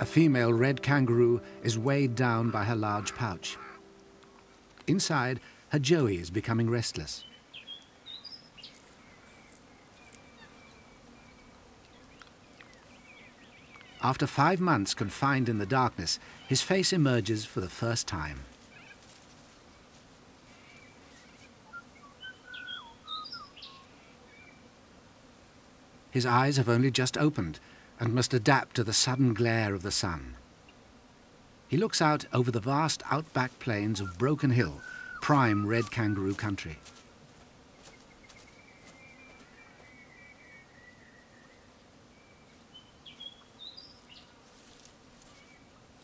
A female red kangaroo is weighed down by her large pouch. Inside, her joey is becoming restless. After five months confined in the darkness, his face emerges for the first time. His eyes have only just opened and must adapt to the sudden glare of the sun. He looks out over the vast outback plains of Broken Hill, prime red kangaroo country.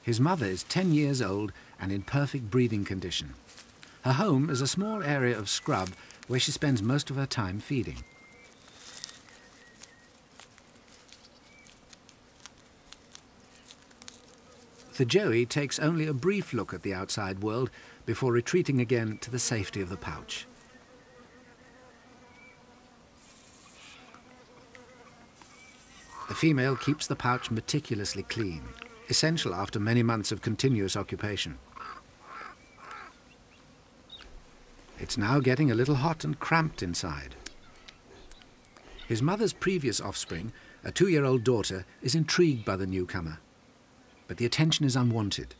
His mother is 10 years old and in perfect breeding condition. Her home is a small area of scrub where she spends most of her time feeding. The Joey takes only a brief look at the outside world before retreating again to the safety of the pouch. The female keeps the pouch meticulously clean, essential after many months of continuous occupation. It's now getting a little hot and cramped inside. His mother's previous offspring, a two-year-old daughter, is intrigued by the newcomer but the attention is unwanted.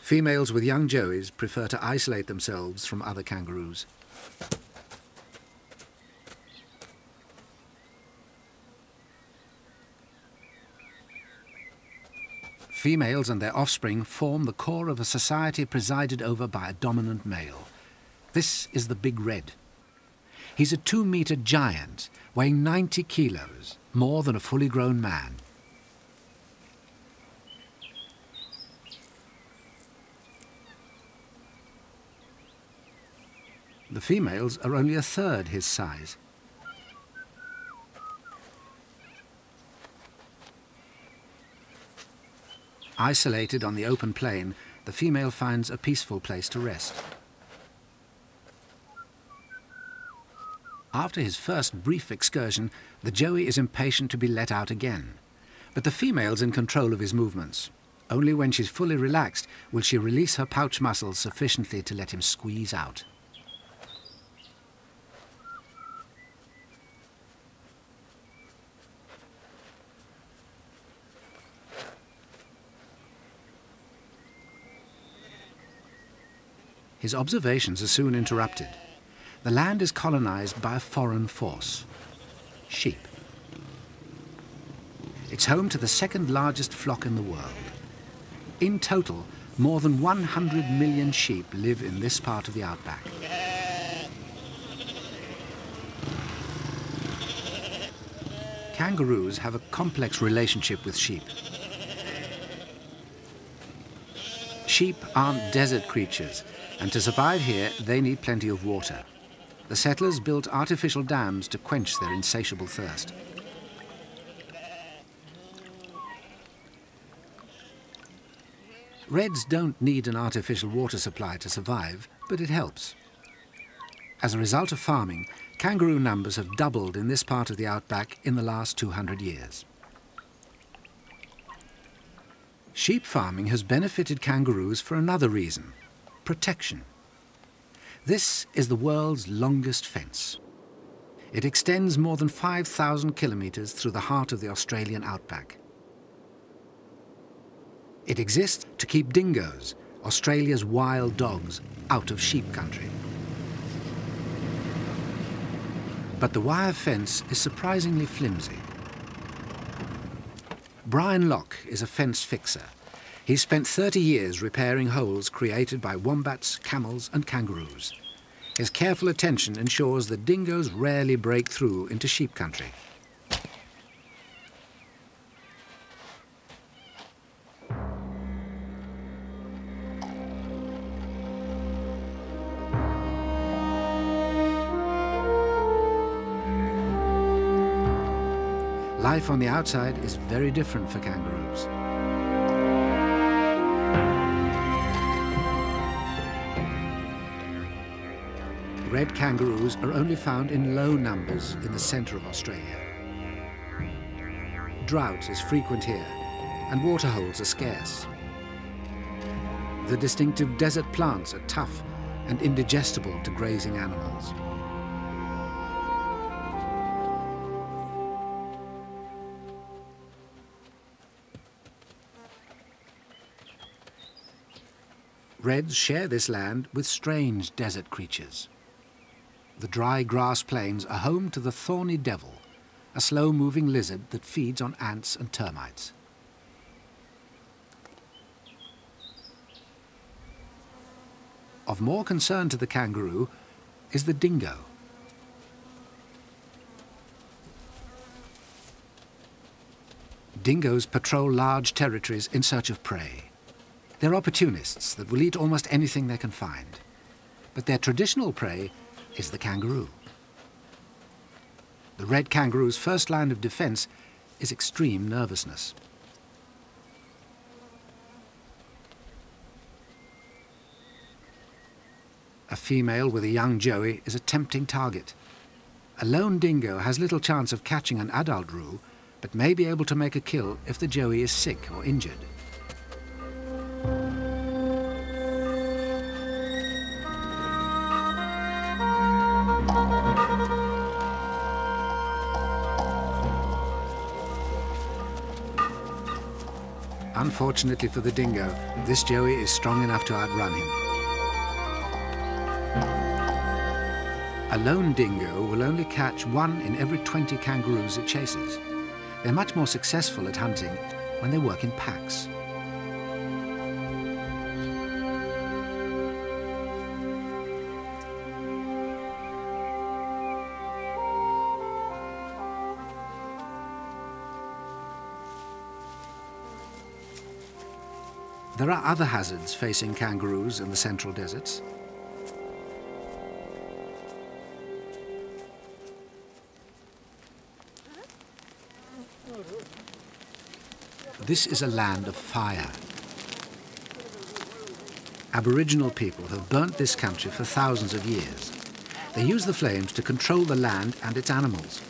Females with young joeys prefer to isolate themselves from other kangaroos. Females and their offspring form the core of a society presided over by a dominant male. This is the Big Red. He's a two-metre giant, weighing 90 kilos, more than a fully grown man. The females are only a third his size. Isolated on the open plain, the female finds a peaceful place to rest. After his first brief excursion, the joey is impatient to be let out again. But the female's in control of his movements. Only when she's fully relaxed will she release her pouch muscles sufficiently to let him squeeze out. His observations are soon interrupted. The land is colonized by a foreign force, sheep. It's home to the second largest flock in the world. In total, more than 100 million sheep live in this part of the outback. Kangaroos have a complex relationship with sheep. Sheep aren't desert creatures, and to survive here, they need plenty of water. The settlers built artificial dams to quench their insatiable thirst. Reds don't need an artificial water supply to survive, but it helps. As a result of farming, kangaroo numbers have doubled in this part of the outback in the last 200 years. Sheep farming has benefited kangaroos for another reason, protection. This is the world's longest fence. It extends more than 5,000 kilometres through the heart of the Australian outback. It exists to keep dingoes, Australia's wild dogs, out of sheep country. But the wire fence is surprisingly flimsy. Brian Locke is a fence fixer. He's spent 30 years repairing holes created by wombats, camels and kangaroos. His careful attention ensures that dingoes rarely break through into sheep country. Life on the outside is very different for kangaroos. Red kangaroos are only found in low numbers in the centre of Australia. Drought is frequent here, and waterholes are scarce. The distinctive desert plants are tough and indigestible to grazing animals. Reds share this land with strange desert creatures. The dry grass plains are home to the thorny devil, a slow-moving lizard that feeds on ants and termites. Of more concern to the kangaroo is the dingo. Dingoes patrol large territories in search of prey. They're opportunists that will eat almost anything they can find. But their traditional prey is the kangaroo. The red kangaroo's first line of defense is extreme nervousness. A female with a young joey is a tempting target. A lone dingo has little chance of catching an adult roo, but may be able to make a kill if the joey is sick or injured. Unfortunately for the dingo, this joey is strong enough to outrun him. A lone dingo will only catch one in every 20 kangaroos it chases. They're much more successful at hunting when they work in packs. Are other hazards facing kangaroos in the central deserts. This is a land of fire. Aboriginal people have burnt this country for thousands of years. They use the flames to control the land and its animals.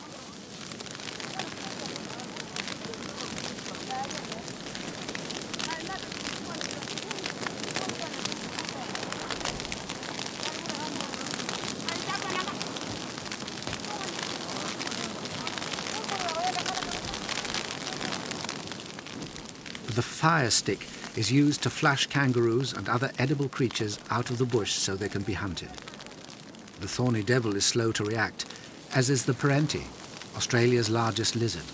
The fire stick is used to flash kangaroos and other edible creatures out of the bush so they can be hunted. The thorny devil is slow to react, as is the perenti, Australia's largest lizard.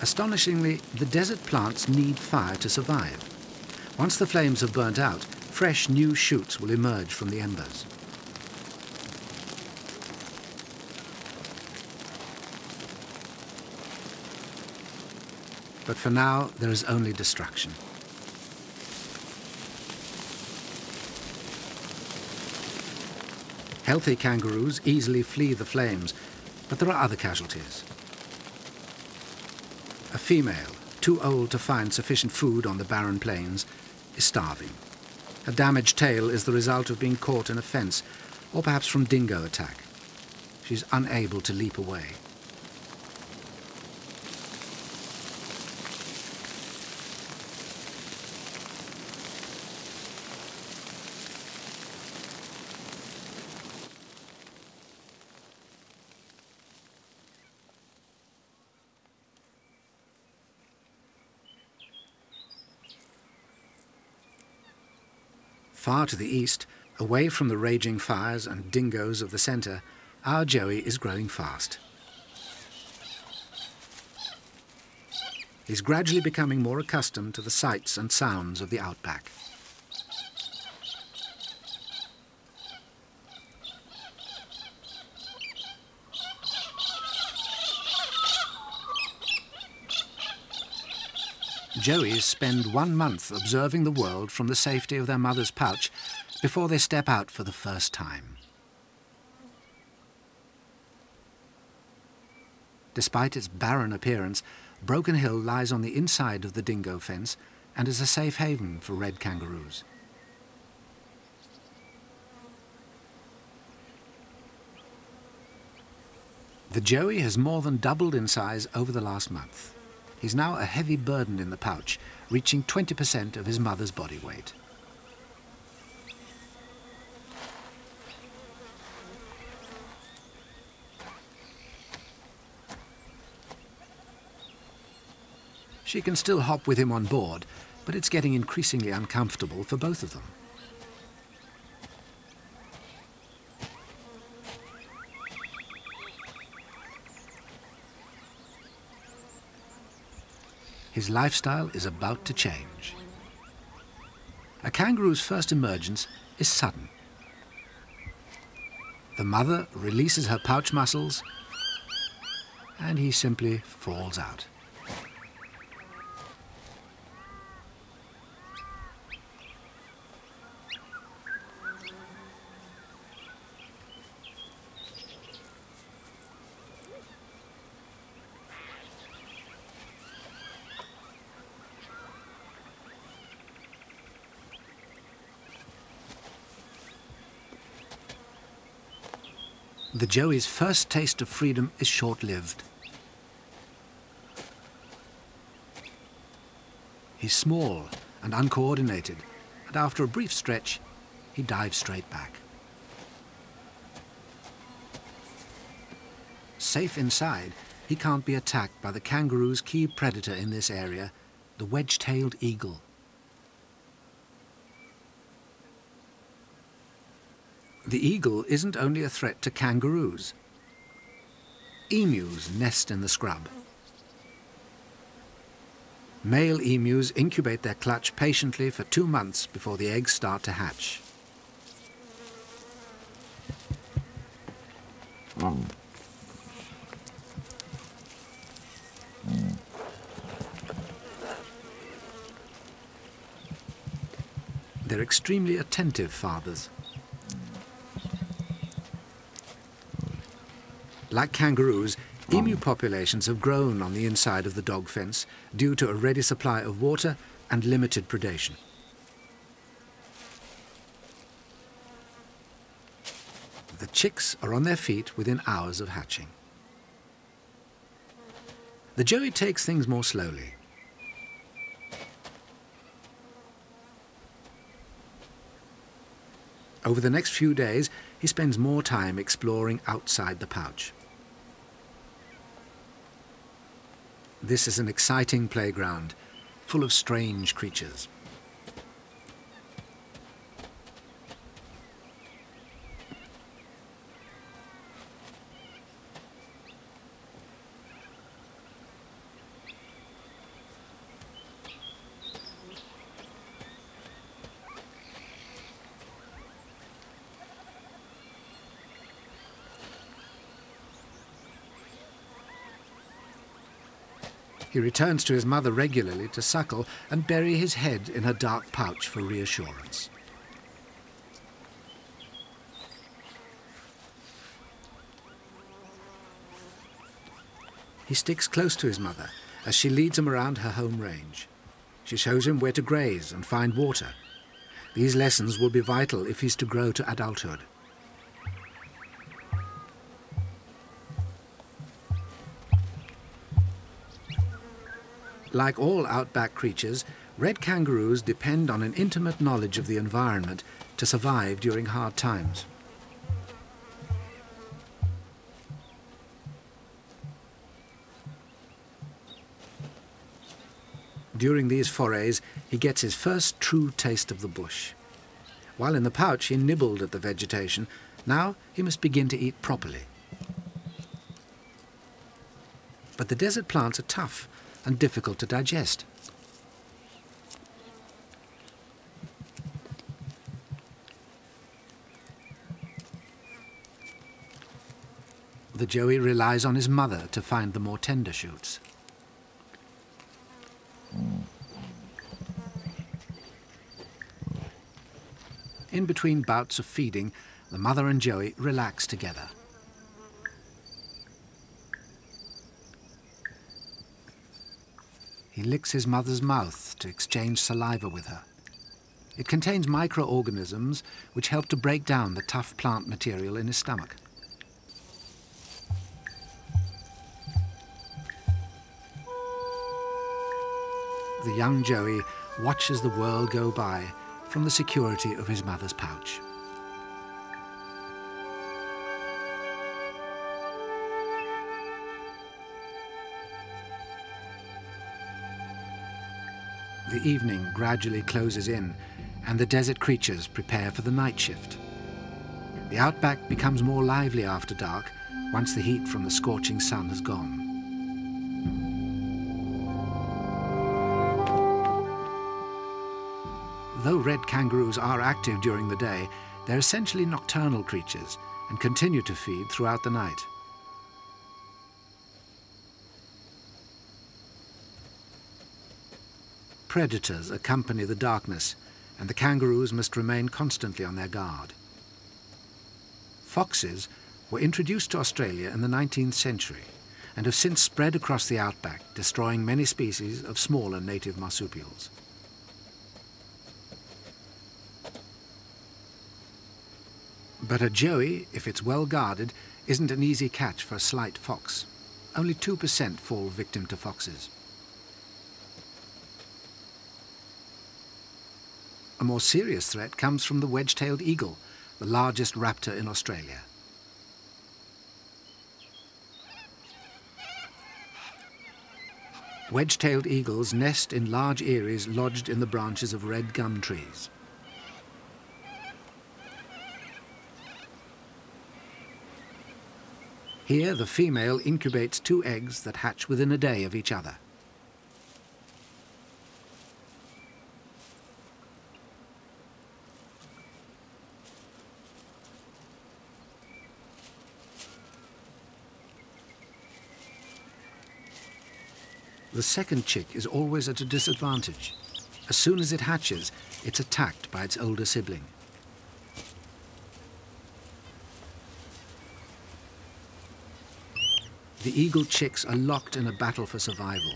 Astonishingly, the desert plants need fire to survive. Once the flames have burnt out, fresh new shoots will emerge from the embers. But for now, there is only destruction. Healthy kangaroos easily flee the flames, but there are other casualties. A female, too old to find sufficient food on the barren plains, is starving. A damaged tail is the result of being caught in a fence, or perhaps from dingo attack. She's unable to leap away. Far to the east, away from the raging fires and dingoes of the centre, our Joey is growing fast. He's gradually becoming more accustomed to the sights and sounds of the outback. Joeys spend one month observing the world from the safety of their mother's pouch before they step out for the first time. Despite its barren appearance, Broken Hill lies on the inside of the dingo fence and is a safe haven for red kangaroos. The Joey has more than doubled in size over the last month. He's now a heavy burden in the pouch, reaching 20% of his mother's body weight. She can still hop with him on board, but it's getting increasingly uncomfortable for both of them. His lifestyle is about to change. A kangaroo's first emergence is sudden. The mother releases her pouch muscles and he simply falls out. Joey's first taste of freedom is short-lived. He's small and uncoordinated, and after a brief stretch, he dives straight back. Safe inside, he can't be attacked by the kangaroo's key predator in this area, the wedge-tailed eagle. The eagle isn't only a threat to kangaroos. Emus nest in the scrub. Male emus incubate their clutch patiently for two months before the eggs start to hatch. They're extremely attentive fathers. Like kangaroos, emu populations have grown on the inside of the dog fence due to a ready supply of water and limited predation. The chicks are on their feet within hours of hatching. The joey takes things more slowly. Over the next few days, he spends more time exploring outside the pouch. This is an exciting playground, full of strange creatures. He returns to his mother regularly to suckle and bury his head in her dark pouch for reassurance. He sticks close to his mother as she leads him around her home range. She shows him where to graze and find water. These lessons will be vital if he's to grow to adulthood. Like all outback creatures, red kangaroos depend on an intimate knowledge of the environment to survive during hard times. During these forays, he gets his first true taste of the bush. While in the pouch, he nibbled at the vegetation. Now he must begin to eat properly. But the desert plants are tough and difficult to digest. The joey relies on his mother to find the more tender shoots. In between bouts of feeding, the mother and Joey relax together. Licks his mother's mouth to exchange saliva with her. It contains microorganisms which help to break down the tough plant material in his stomach. The young Joey watches the world go by from the security of his mother's pouch. The evening gradually closes in and the desert creatures prepare for the night shift. The outback becomes more lively after dark once the heat from the scorching sun has gone. Though red kangaroos are active during the day, they're essentially nocturnal creatures and continue to feed throughout the night. Predators accompany the darkness, and the kangaroos must remain constantly on their guard. Foxes were introduced to Australia in the 19th century and have since spread across the outback, destroying many species of smaller native marsupials. But a joey, if it's well guarded, isn't an easy catch for a slight fox. Only 2% fall victim to foxes. A more serious threat comes from the wedge-tailed eagle, the largest raptor in Australia. Wedge-tailed eagles nest in large eyries lodged in the branches of red gum trees. Here the female incubates two eggs that hatch within a day of each other. The second chick is always at a disadvantage. As soon as it hatches, it's attacked by its older sibling. The eagle chicks are locked in a battle for survival.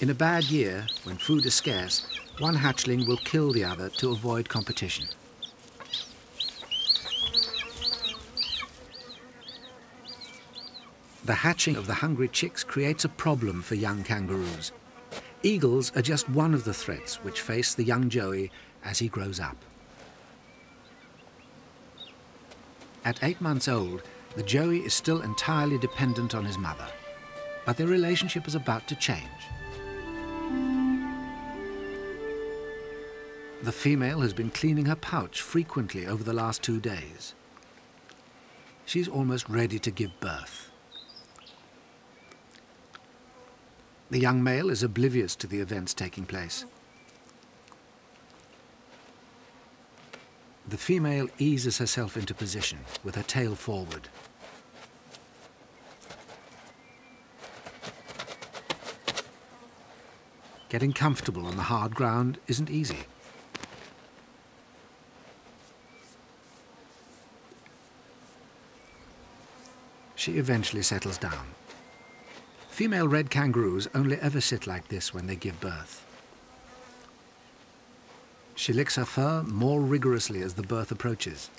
In a bad year, when food is scarce, one hatchling will kill the other to avoid competition. The hatching of the hungry chicks creates a problem for young kangaroos. Eagles are just one of the threats which face the young joey as he grows up. At eight months old, the joey is still entirely dependent on his mother, but their relationship is about to change. The female has been cleaning her pouch frequently over the last two days. She's almost ready to give birth. The young male is oblivious to the events taking place. The female eases herself into position with her tail forward. Getting comfortable on the hard ground isn't easy. She eventually settles down. Female red kangaroos only ever sit like this when they give birth. She licks her fur more rigorously as the birth approaches.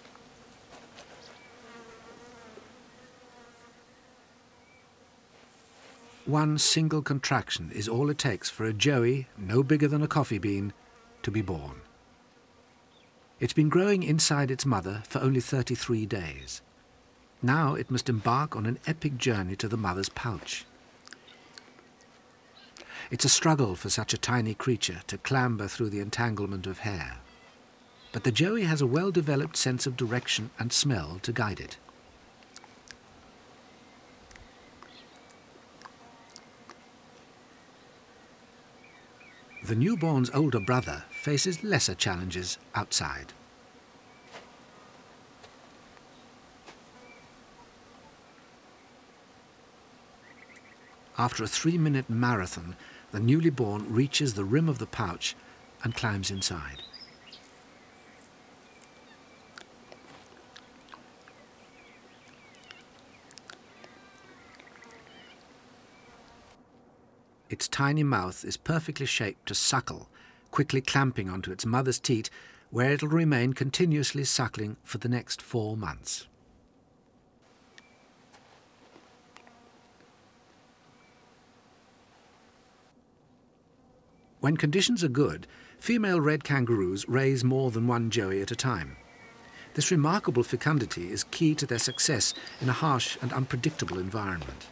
One single contraction is all it takes for a joey, no bigger than a coffee bean, to be born. It's been growing inside its mother for only 33 days. Now it must embark on an epic journey to the mother's pouch. It's a struggle for such a tiny creature to clamber through the entanglement of hair. But the joey has a well-developed sense of direction and smell to guide it. The newborn's older brother faces lesser challenges outside. After a three-minute marathon, the newly born reaches the rim of the pouch and climbs inside. Its tiny mouth is perfectly shaped to suckle, quickly clamping onto its mother's teat, where it'll remain continuously suckling for the next four months. When conditions are good, female red kangaroos raise more than one joey at a time. This remarkable fecundity is key to their success in a harsh and unpredictable environment.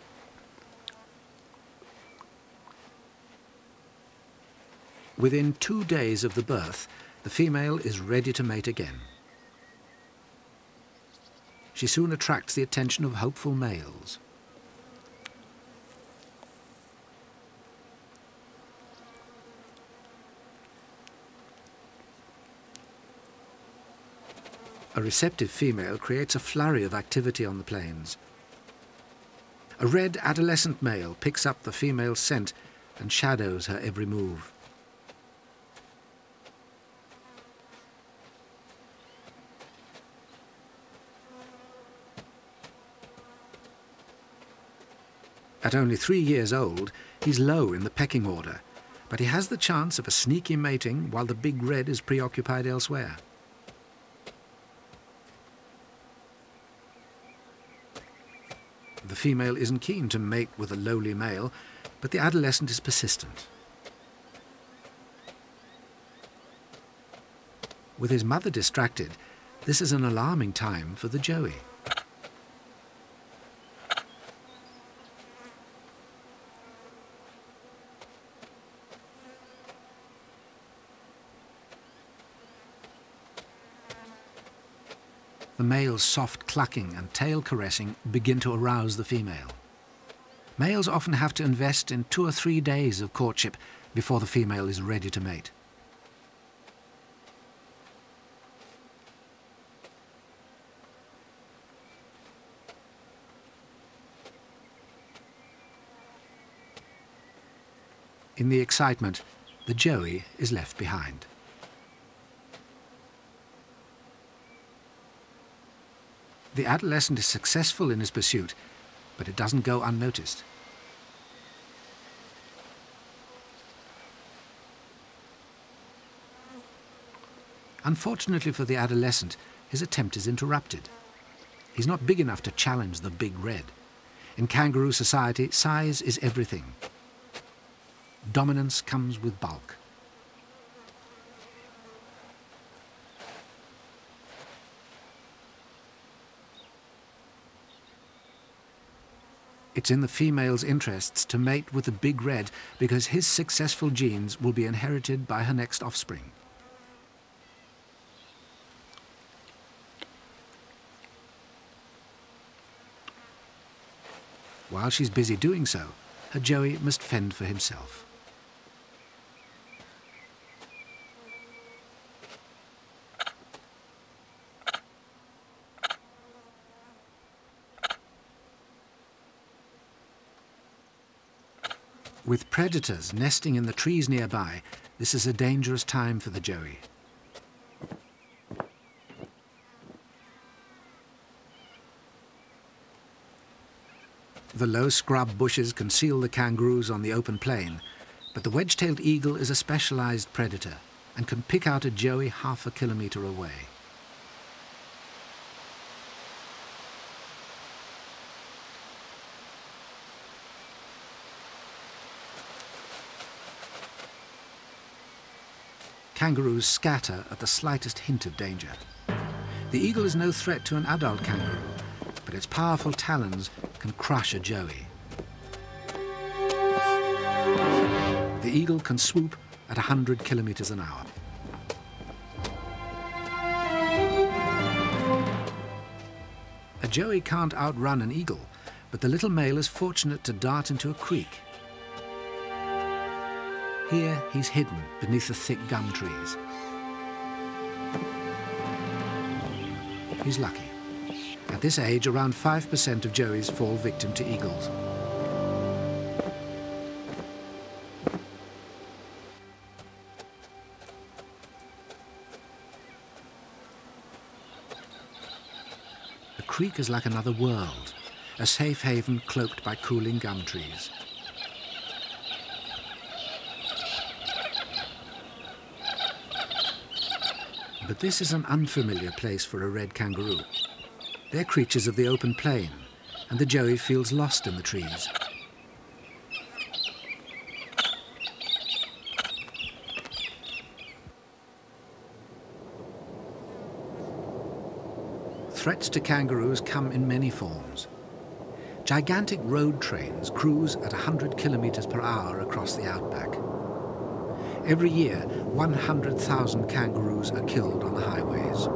Within two days of the birth, the female is ready to mate again. She soon attracts the attention of hopeful males. A receptive female creates a flurry of activity on the plains. A red adolescent male picks up the female's scent and shadows her every move. At only three years old, he's low in the pecking order, but he has the chance of a sneaky mating while the big red is preoccupied elsewhere. The female isn't keen to mate with a lowly male, but the adolescent is persistent. With his mother distracted, this is an alarming time for the joey. The male's soft clucking and tail caressing begin to arouse the female. Males often have to invest in two or three days of courtship before the female is ready to mate. In the excitement, the joey is left behind. The adolescent is successful in his pursuit, but it doesn't go unnoticed. Unfortunately for the adolescent, his attempt is interrupted. He's not big enough to challenge the big red. In kangaroo society, size is everything. Dominance comes with bulk. It's in the female's interests to mate with the big red because his successful genes will be inherited by her next offspring. While she's busy doing so, her Joey must fend for himself. With predators nesting in the trees nearby, this is a dangerous time for the joey. The low scrub bushes conceal the kangaroos on the open plain, but the wedge-tailed eagle is a specialized predator and can pick out a joey half a kilometre away. Kangaroos scatter at the slightest hint of danger. The eagle is no threat to an adult kangaroo, but its powerful talons can crush a joey. The eagle can swoop at 100 kilometers an hour. A joey can't outrun an eagle, but the little male is fortunate to dart into a creek here he's hidden beneath the thick gum trees. He's lucky. At this age, around 5% of joeys fall victim to eagles. The creek is like another world, a safe haven cloaked by cooling gum trees. But this is an unfamiliar place for a red kangaroo. They're creatures of the open plain, and the joey feels lost in the trees. Threats to kangaroos come in many forms. Gigantic road trains cruise at 100 kilometers per hour across the outback. Every year, 100,000 kangaroos are killed on the highways.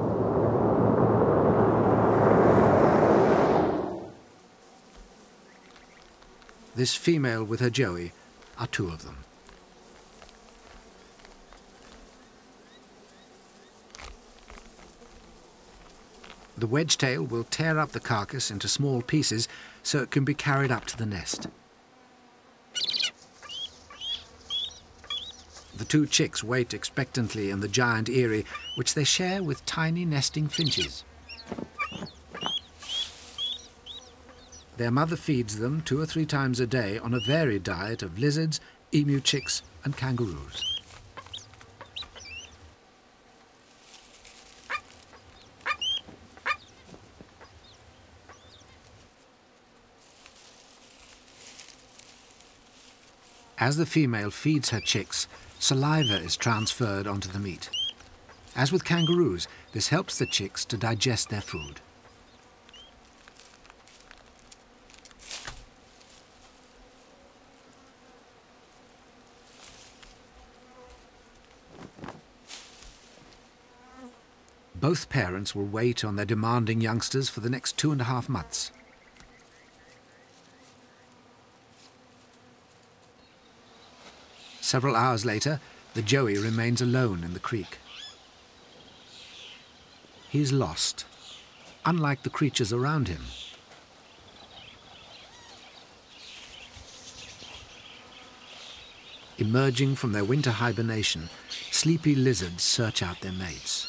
This female with her joey are two of them. The wedge tail will tear up the carcass into small pieces so it can be carried up to the nest. The two chicks wait expectantly in the giant eyrie, which they share with tiny nesting finches. Their mother feeds them two or three times a day on a varied diet of lizards, emu chicks and kangaroos. As the female feeds her chicks, saliva is transferred onto the meat. As with kangaroos, this helps the chicks to digest their food. Both parents will wait on their demanding youngsters for the next two and a half months. Several hours later, the joey remains alone in the creek. He is lost, unlike the creatures around him. Emerging from their winter hibernation, sleepy lizards search out their mates.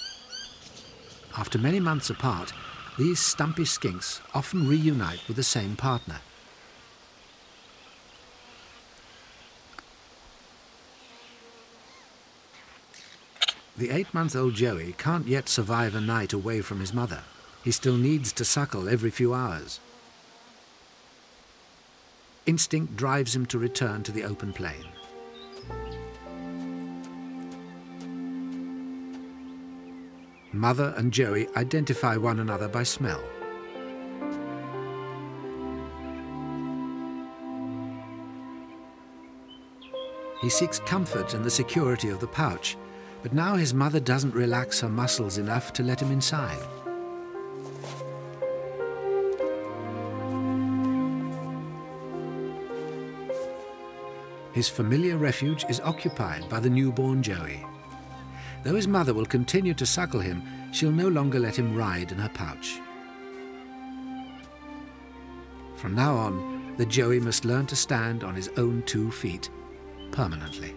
After many months apart, these stumpy skinks often reunite with the same partner. The eight-month-old Joey can't yet survive a night away from his mother. He still needs to suckle every few hours. Instinct drives him to return to the open plain. Mother and Joey identify one another by smell. He seeks comfort in the security of the pouch, but now his mother doesn't relax her muscles enough to let him inside. His familiar refuge is occupied by the newborn Joey. Though his mother will continue to suckle him, she'll no longer let him ride in her pouch. From now on, the Joey must learn to stand on his own two feet permanently.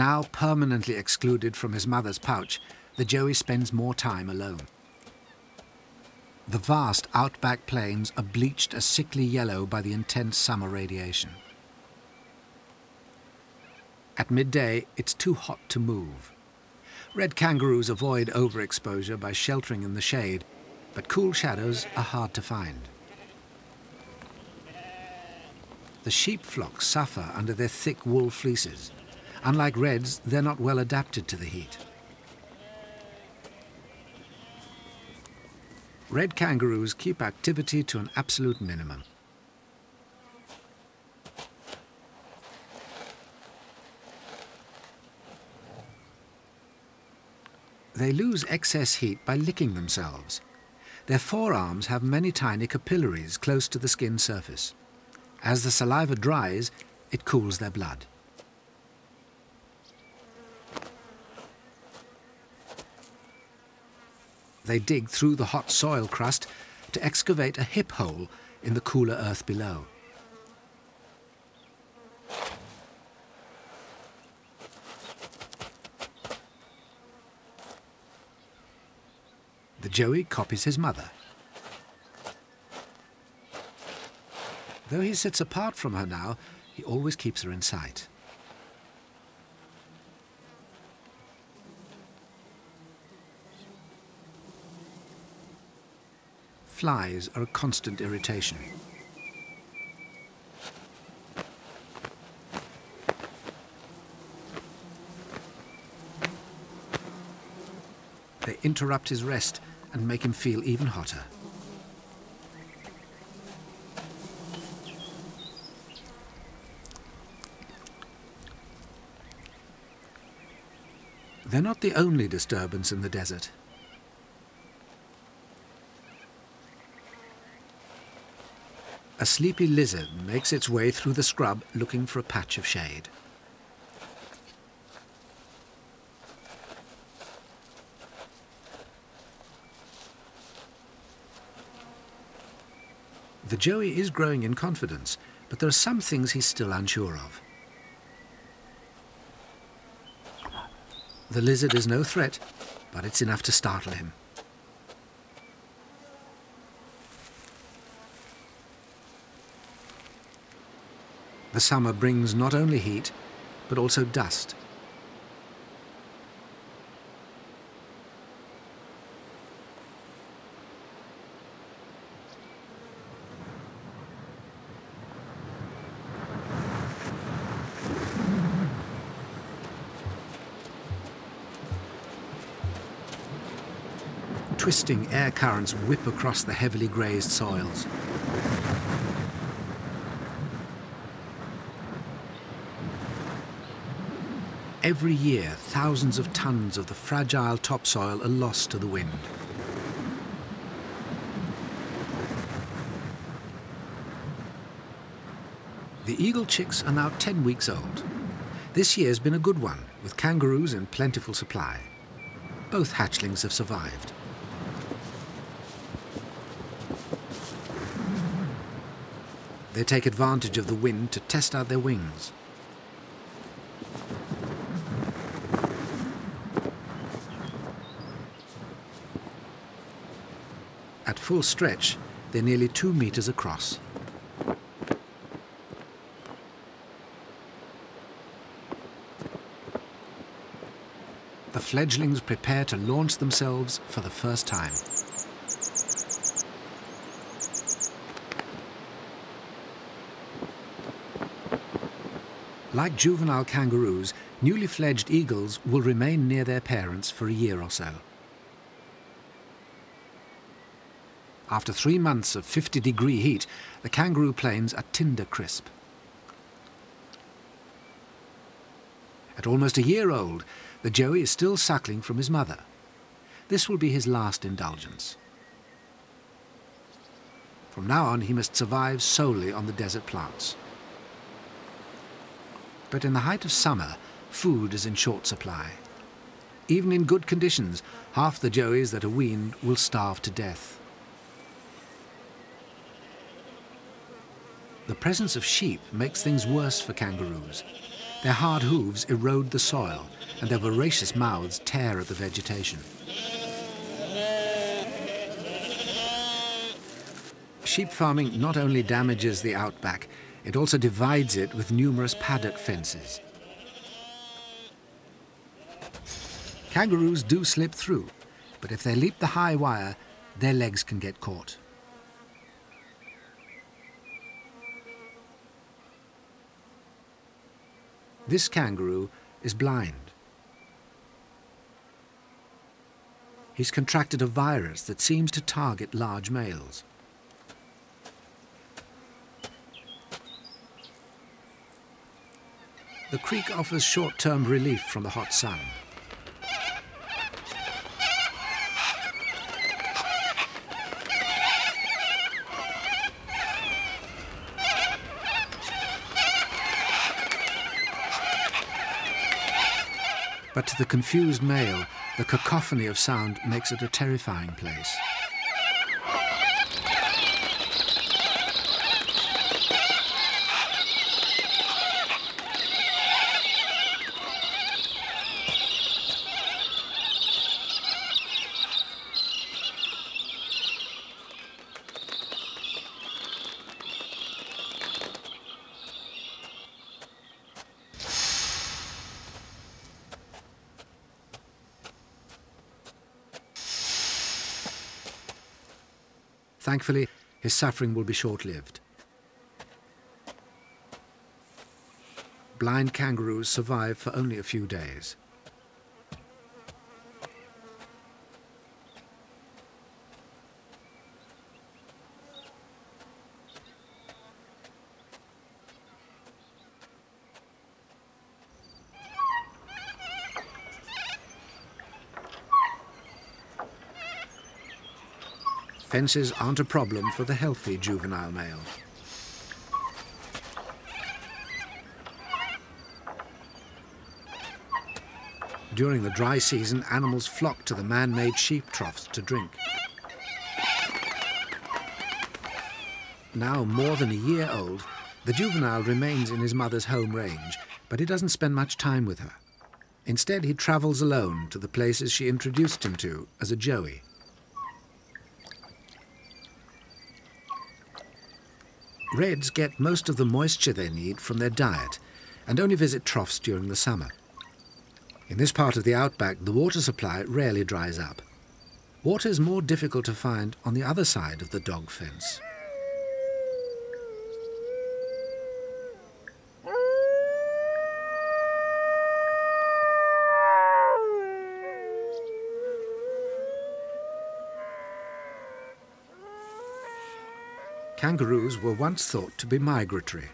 Now permanently excluded from his mother's pouch, the Joey spends more time alone. The vast outback plains are bleached a sickly yellow by the intense summer radiation. At midday, it's too hot to move. Red kangaroos avoid overexposure by sheltering in the shade, but cool shadows are hard to find. The sheep flocks suffer under their thick wool fleeces. Unlike reds, they're not well adapted to the heat. Red kangaroos keep activity to an absolute minimum. They lose excess heat by licking themselves. Their forearms have many tiny capillaries close to the skin surface. As the saliva dries, it cools their blood. They dig through the hot soil crust to excavate a hip hole in the cooler earth below. The joey copies his mother. Though he sits apart from her now, he always keeps her in sight. Flies are a constant irritation. They interrupt his rest and make him feel even hotter. They're not the only disturbance in the desert. A sleepy lizard makes its way through the scrub looking for a patch of shade. The joey is growing in confidence, but there are some things he's still unsure of. The lizard is no threat, but it's enough to startle him. The summer brings not only heat, but also dust. Twisting air currents whip across the heavily grazed soils. Every year, thousands of tons of the fragile topsoil are lost to the wind. The eagle chicks are now 10 weeks old. This year's been a good one, with kangaroos in plentiful supply. Both hatchlings have survived. They take advantage of the wind to test out their wings. Full stretch, they're nearly two meters across. The fledglings prepare to launch themselves for the first time. Like juvenile kangaroos, newly fledged eagles will remain near their parents for a year or so. After three months of 50 degree heat, the kangaroo plains are tinder crisp. At almost a year old, the joey is still suckling from his mother. This will be his last indulgence. From now on, he must survive solely on the desert plants. But in the height of summer, food is in short supply. Even in good conditions, half the joeys that are weaned will starve to death. The presence of sheep makes things worse for kangaroos. Their hard hooves erode the soil, and their voracious mouths tear at the vegetation. Sheep farming not only damages the outback, it also divides it with numerous paddock fences. Kangaroos do slip through, but if they leap the high wire, their legs can get caught. This kangaroo is blind. He's contracted a virus that seems to target large males. The creek offers short-term relief from the hot sun. But to the confused male, the cacophony of sound makes it a terrifying place. Thankfully, his suffering will be short-lived. Blind kangaroos survive for only a few days. Fences aren't a problem for the healthy juvenile male. During the dry season, animals flock to the man-made sheep troughs to drink. Now more than a year old, the juvenile remains in his mother's home range, but he doesn't spend much time with her. Instead, he travels alone to the places she introduced him to as a joey. Reds get most of the moisture they need from their diet and only visit troughs during the summer. In this part of the outback, the water supply rarely dries up. Water is more difficult to find on the other side of the dog fence. Kangaroos were once thought to be migratory.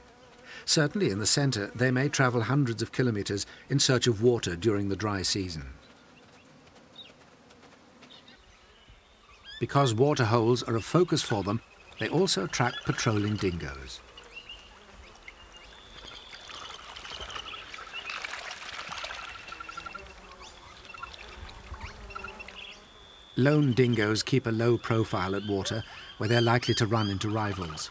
Certainly in the centre, they may travel hundreds of kilometres in search of water during the dry season. Because water holes are a focus for them, they also attract patrolling dingoes. Lone dingoes keep a low profile at water where they're likely to run into rivals.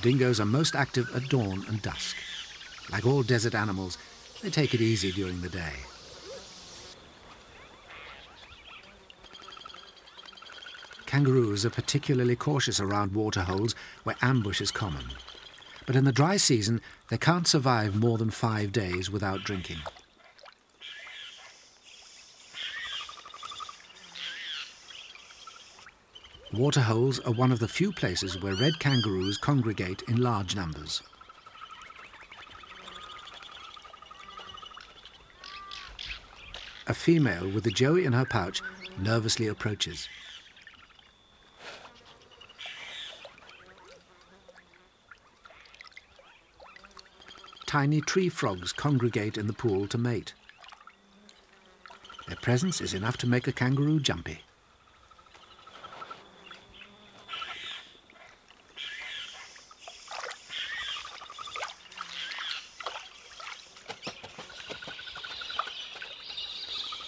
Dingoes are most active at dawn and dusk. Like all desert animals, they take it easy during the day. Kangaroos are particularly cautious around waterholes where ambush is common. But in the dry season, they can't survive more than five days without drinking. Waterholes are one of the few places where red kangaroos congregate in large numbers. A female with a joey in her pouch nervously approaches. Tiny tree frogs congregate in the pool to mate. Their presence is enough to make a kangaroo jumpy.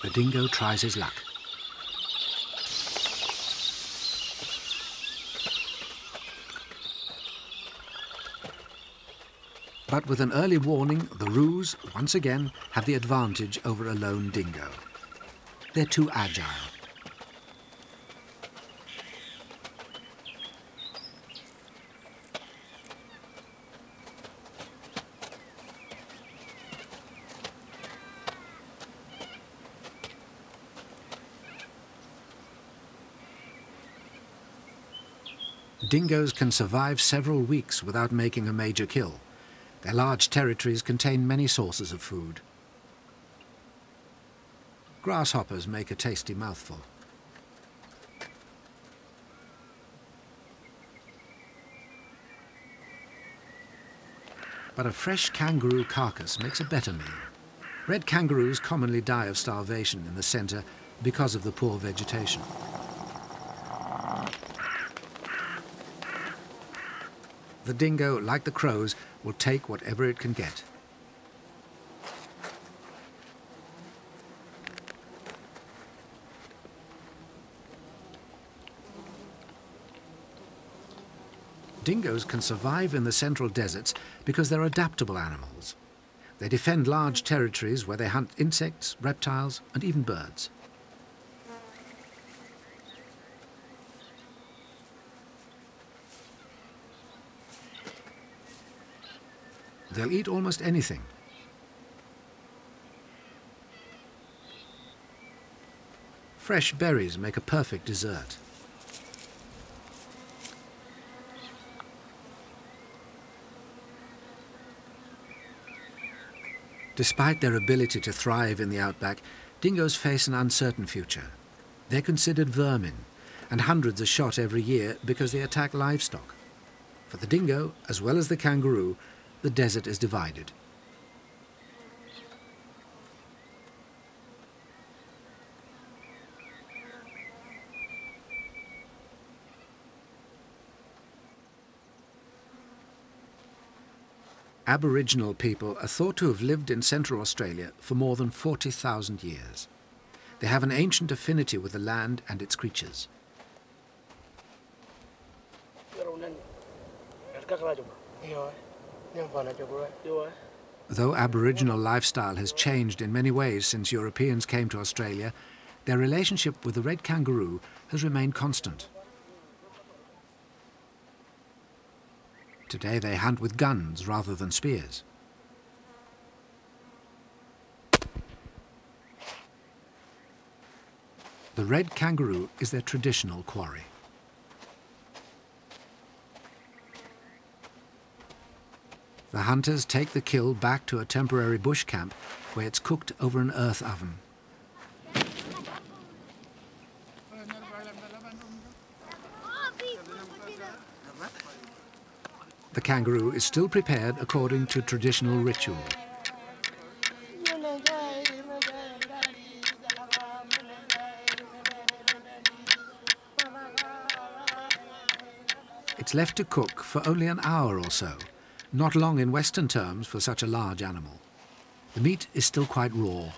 The dingo tries his luck. But with an early warning, the roos, once again, have the advantage over a lone dingo. They're too agile. dingoes can survive several weeks without making a major kill. Their large territories contain many sources of food. Grasshoppers make a tasty mouthful. But a fresh kangaroo carcass makes a better meal. Red kangaroos commonly die of starvation in the centre because of the poor vegetation. The dingo, like the crows, will take whatever it can get. Dingoes can survive in the central deserts because they're adaptable animals. They defend large territories where they hunt insects, reptiles and even birds. They'll eat almost anything. Fresh berries make a perfect dessert. Despite their ability to thrive in the outback, dingoes face an uncertain future. They're considered vermin, and hundreds are shot every year because they attack livestock. For the dingo, as well as the kangaroo, the desert is divided. Aboriginal people are thought to have lived in Central Australia for more than 40,000 years. They have an ancient affinity with the land and its creatures. Though Aboriginal lifestyle has changed in many ways since Europeans came to Australia, their relationship with the red kangaroo has remained constant. Today they hunt with guns rather than spears. The red kangaroo is their traditional quarry. The hunters take the kill back to a temporary bush camp where it's cooked over an earth oven. The kangaroo is still prepared according to traditional ritual. It's left to cook for only an hour or so, not long in Western terms for such a large animal. The meat is still quite raw.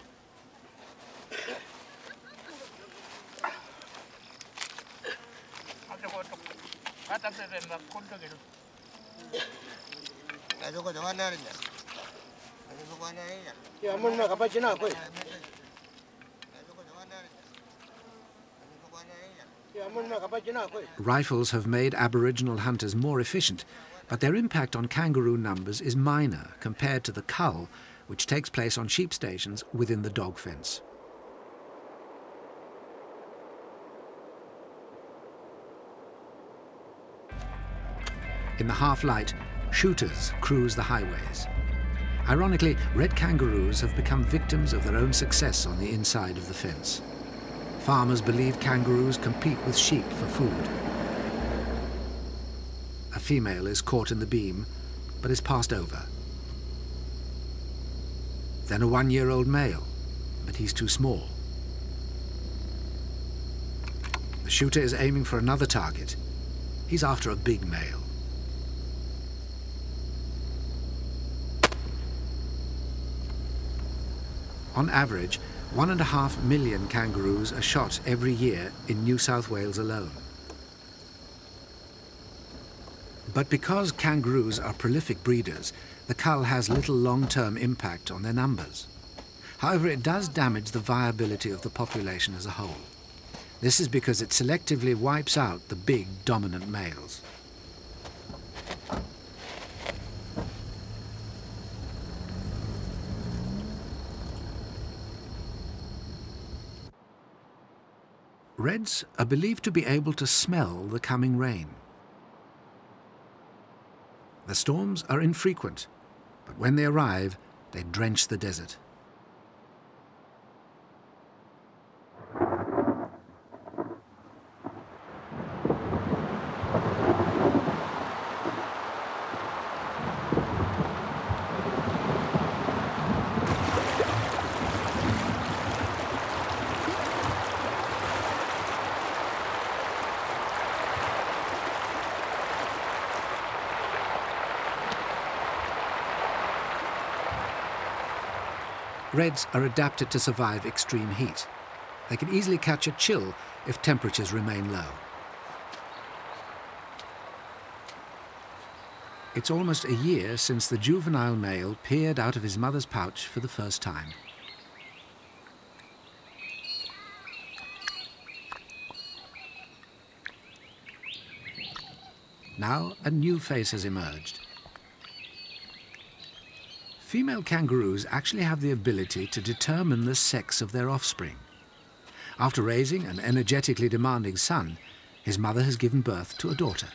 Rifles have made Aboriginal hunters more efficient, but their impact on kangaroo numbers is minor compared to the cull, which takes place on sheep stations within the dog fence. In the half-light, shooters cruise the highways. Ironically, red kangaroos have become victims of their own success on the inside of the fence. Farmers believe kangaroos compete with sheep for food. A female is caught in the beam, but is passed over. Then a one-year-old male, but he's too small. The shooter is aiming for another target. He's after a big male. On average, one and a half million kangaroos are shot every year in New South Wales alone. But because kangaroos are prolific breeders, the cull has little long-term impact on their numbers. However, it does damage the viability of the population as a whole. This is because it selectively wipes out the big dominant males. Reds are believed to be able to smell the coming rain. The storms are infrequent, but when they arrive, they drench the desert. Reds are adapted to survive extreme heat. They can easily catch a chill if temperatures remain low. It's almost a year since the juvenile male peered out of his mother's pouch for the first time. Now a new face has emerged. Female kangaroos actually have the ability to determine the sex of their offspring. After raising an energetically demanding son, his mother has given birth to a daughter.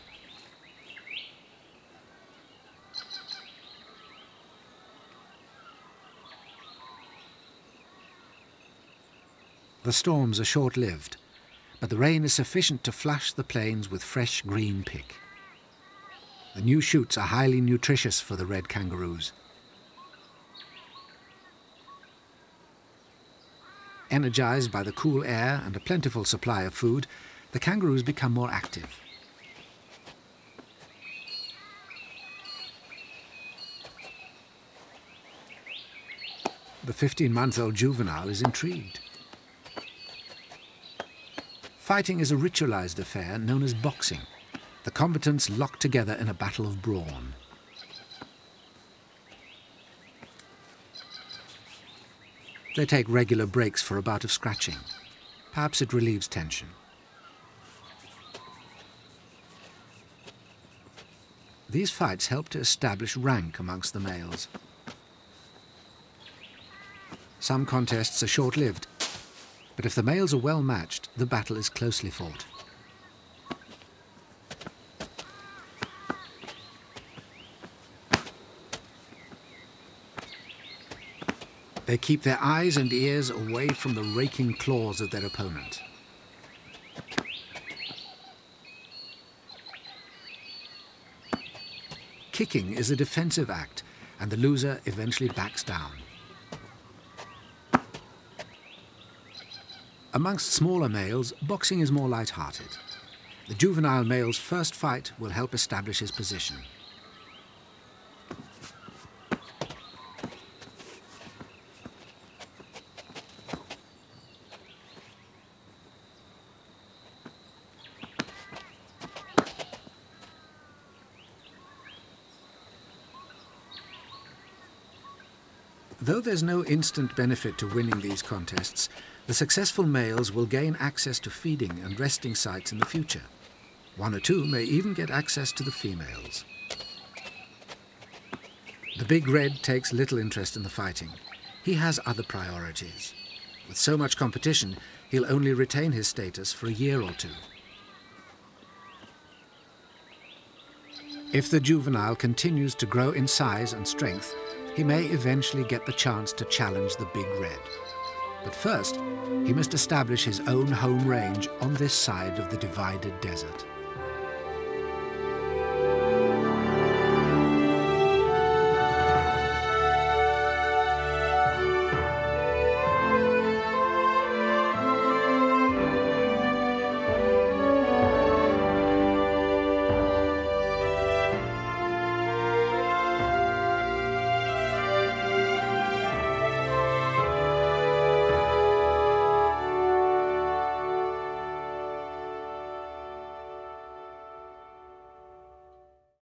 The storms are short-lived, but the rain is sufficient to flush the plains with fresh green pick. The new shoots are highly nutritious for the red kangaroos. Energized by the cool air and a plentiful supply of food, the kangaroos become more active. The 15-month-old juvenile is intrigued. Fighting is a ritualized affair known as boxing, the combatants locked together in a battle of brawn. They take regular breaks for a bout of scratching. Perhaps it relieves tension. These fights help to establish rank amongst the males. Some contests are short-lived, but if the males are well matched, the battle is closely fought. They keep their eyes and ears away from the raking claws of their opponent. Kicking is a defensive act, and the loser eventually backs down. Amongst smaller males, boxing is more light-hearted. The juvenile male's first fight will help establish his position. There's no instant benefit to winning these contests, the successful males will gain access to feeding and resting sites in the future. One or two may even get access to the females. The big red takes little interest in the fighting. He has other priorities. With so much competition, he'll only retain his status for a year or two. If the juvenile continues to grow in size and strength, he may eventually get the chance to challenge the Big Red. But first, he must establish his own home range on this side of the divided desert.